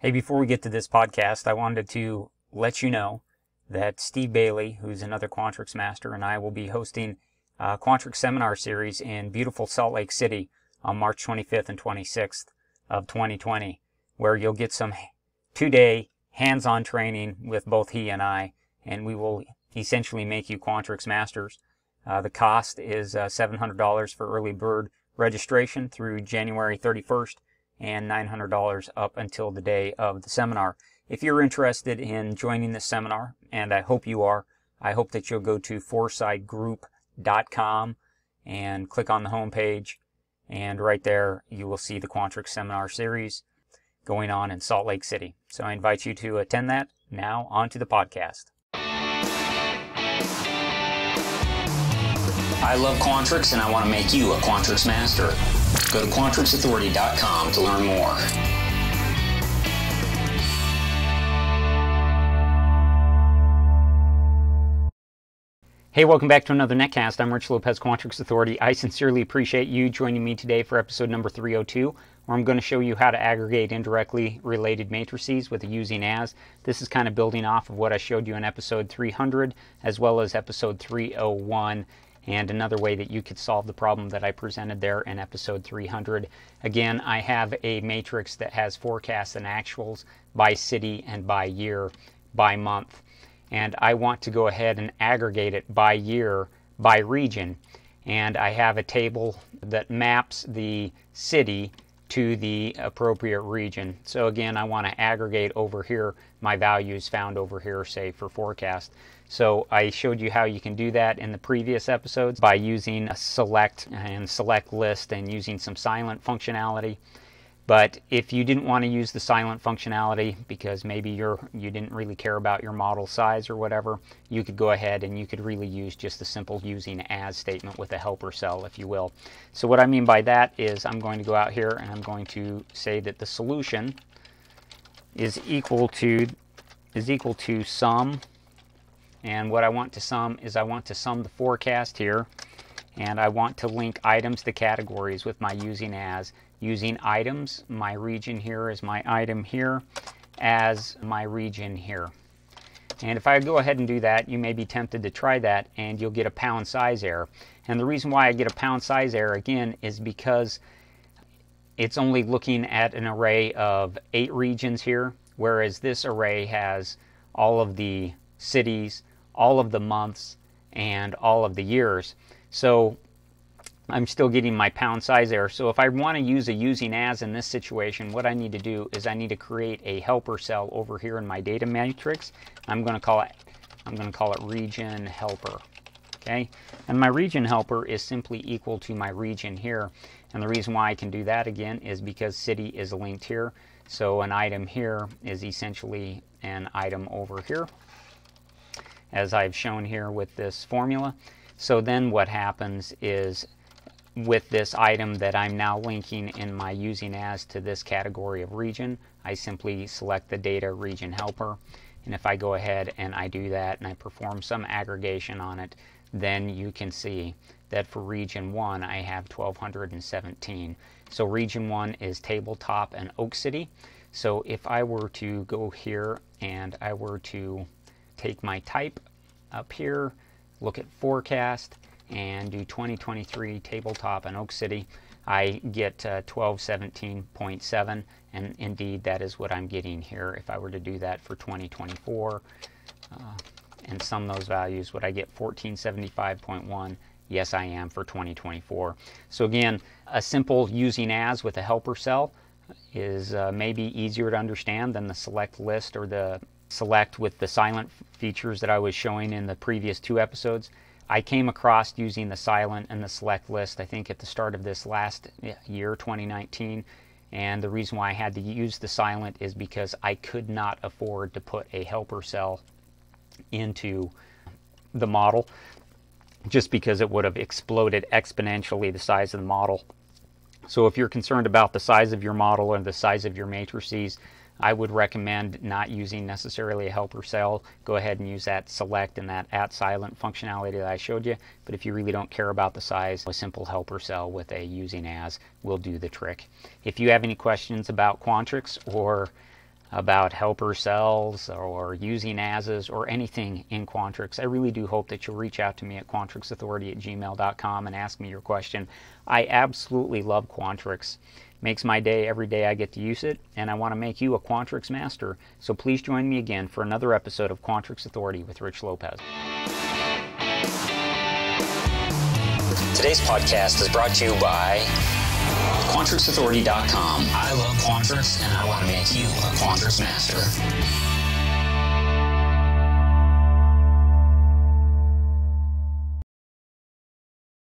Hey, before we get to this podcast, I wanted to let you know that Steve Bailey, who's another Quantrix master, and I will be hosting a Quantrix seminar series in beautiful Salt Lake City on March 25th and 26th of 2020, where you'll get some two-day hands-on training with both he and I, and we will essentially make you Quantrix masters. Uh, the cost is uh, $700 for early bird registration through January 31st and $900 up until the day of the seminar. If you're interested in joining this seminar, and I hope you are, I hope that you'll go to foresightgroup.com and click on the homepage. And right there, you will see the Quantrix seminar series going on in Salt Lake City. So I invite you to attend that. Now, on to the podcast. I love Quantrix and I want to make you a Quantrix master. Go to QuantrixAuthority.com to learn more. Hey, welcome back to another Netcast. I'm Rich Lopez, Quantrix Authority. I sincerely appreciate you joining me today for episode number 302, where I'm going to show you how to aggregate indirectly related matrices with using as. This is kind of building off of what I showed you in episode 300 as well as episode 301 and another way that you could solve the problem that I presented there in episode 300. Again, I have a matrix that has forecasts and actuals by city and by year, by month. And I want to go ahead and aggregate it by year, by region. And I have a table that maps the city to the appropriate region. So again, I want to aggregate over here my values found over here, say for forecast. So I showed you how you can do that in the previous episodes by using a select and select list and using some silent functionality. But if you didn't want to use the silent functionality because maybe you're you didn't really care about your model size or whatever, you could go ahead and you could really use just the simple using as statement with a helper cell, if you will. So what I mean by that is I'm going to go out here and I'm going to say that the solution is equal to is equal to sum and what I want to sum is I want to sum the forecast here. And I want to link items to categories with my using as. Using items, my region here is my item here, as my region here. And if I go ahead and do that, you may be tempted to try that and you'll get a pound size error. And the reason why I get a pound size error again is because it's only looking at an array of eight regions here, whereas this array has all of the cities, all of the months, and all of the years. So I'm still getting my pound size error. So if I want to use a using as in this situation, what I need to do is I need to create a helper cell over here in my data matrix. I'm going to call it I'm going to call it region helper. Okay? And my region helper is simply equal to my region here. And the reason why I can do that again is because city is linked here. So an item here is essentially an item over here as I've shown here with this formula. So then what happens is with this item that I'm now linking in my using as to this category of region, I simply select the data region helper. And if I go ahead and I do that and I perform some aggregation on it, then you can see that for region 1 I have 1217. So region 1 is Tabletop and Oak City. So if I were to go here and I were to take my type up here, look at forecast, and do 2023 tabletop in Oak City, I get uh, 1217.7, and indeed that is what I'm getting here. If I were to do that for 2024 uh, and sum those values, would I get 1475.1? Yes, I am for 2024. So again, a simple using as with a helper cell is uh, maybe easier to understand than the select list or the select with the silent features that I was showing in the previous two episodes. I came across using the silent and the select list, I think at the start of this last year, 2019. And the reason why I had to use the silent is because I could not afford to put a helper cell into the model just because it would have exploded exponentially the size of the model. So if you're concerned about the size of your model or the size of your matrices, I would recommend not using necessarily a helper cell. Go ahead and use that select and that at silent functionality that I showed you. But if you really don't care about the size, a simple helper cell with a using as will do the trick. If you have any questions about Quantrix or about helper cells or using ASs or anything in Quantrix, I really do hope that you'll reach out to me at quantrixauthority at gmail.com and ask me your question. I absolutely love Quantrix. Makes my day every day I get to use it, and I want to make you a Quantrix master. So please join me again for another episode of Quantrix Authority with Rich Lopez. Today's podcast is brought to you by QuantrixAuthority.com. I love Quantrix, and I want to make you a Quantrix master.